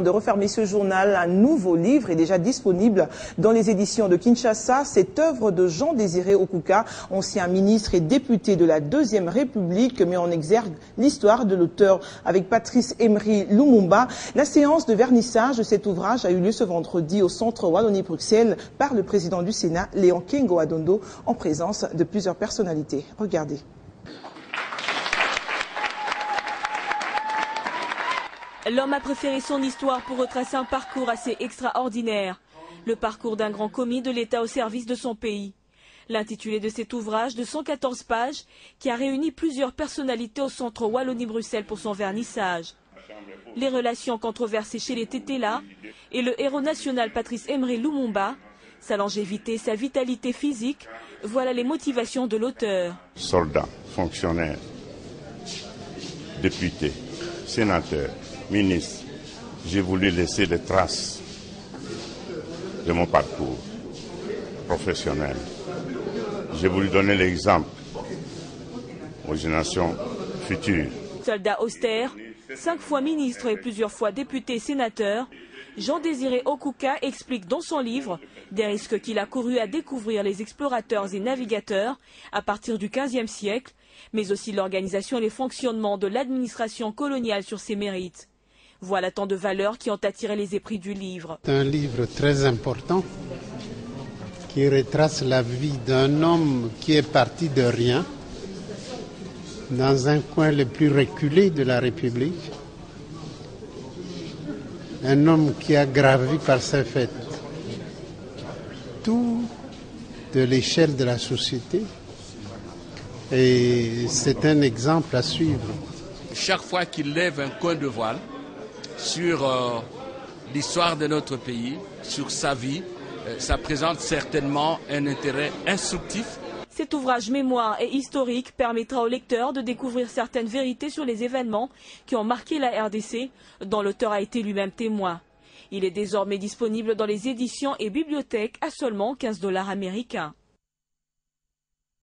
de refermer ce journal, un nouveau livre est déjà disponible dans les éditions de Kinshasa. Cette œuvre de Jean-Désiré Okuka, ancien ministre et député de la Deuxième République, met en exergue l'histoire de l'auteur avec Patrice Emery Lumumba. La séance de vernissage de cet ouvrage a eu lieu ce vendredi au centre Wallonie-Bruxelles par le président du Sénat, Léon Kengo Adondo, en présence de plusieurs personnalités. Regardez. L'homme a préféré son histoire pour retracer un parcours assez extraordinaire, le parcours d'un grand commis de l'État au service de son pays. L'intitulé de cet ouvrage de 114 pages qui a réuni plusieurs personnalités au centre Wallonie-Bruxelles pour son vernissage. Les relations controversées chez les Tétéla et le héros national Patrice Emery Lumumba, sa longévité, sa vitalité physique, voilà les motivations de l'auteur. Soldats, fonctionnaires, députés, sénateurs, ministre, j'ai voulu laisser des traces de mon parcours professionnel. J'ai voulu donner l'exemple aux générations futures. Soldat austère, cinq fois ministre et plusieurs fois député sénateur, Jean-Désiré Okuka explique dans son livre des risques qu'il a couru à découvrir les explorateurs et navigateurs à partir du XVe siècle, mais aussi l'organisation et les fonctionnements de l'administration coloniale sur ses mérites. Voilà tant de valeurs qui ont attiré les épris du livre. C'est un livre très important qui retrace la vie d'un homme qui est parti de rien dans un coin le plus reculé de la République. Un homme qui a gravi par ses fêtes tout de l'échelle de la société. Et c'est un exemple à suivre. Chaque fois qu'il lève un coin de voile, sur euh, l'histoire de notre pays, sur sa vie. Euh, ça présente certainement un intérêt instructif. Cet ouvrage mémoire et historique permettra au lecteur de découvrir certaines vérités sur les événements qui ont marqué la RDC, dont l'auteur a été lui-même témoin. Il est désormais disponible dans les éditions et bibliothèques à seulement 15 dollars américains.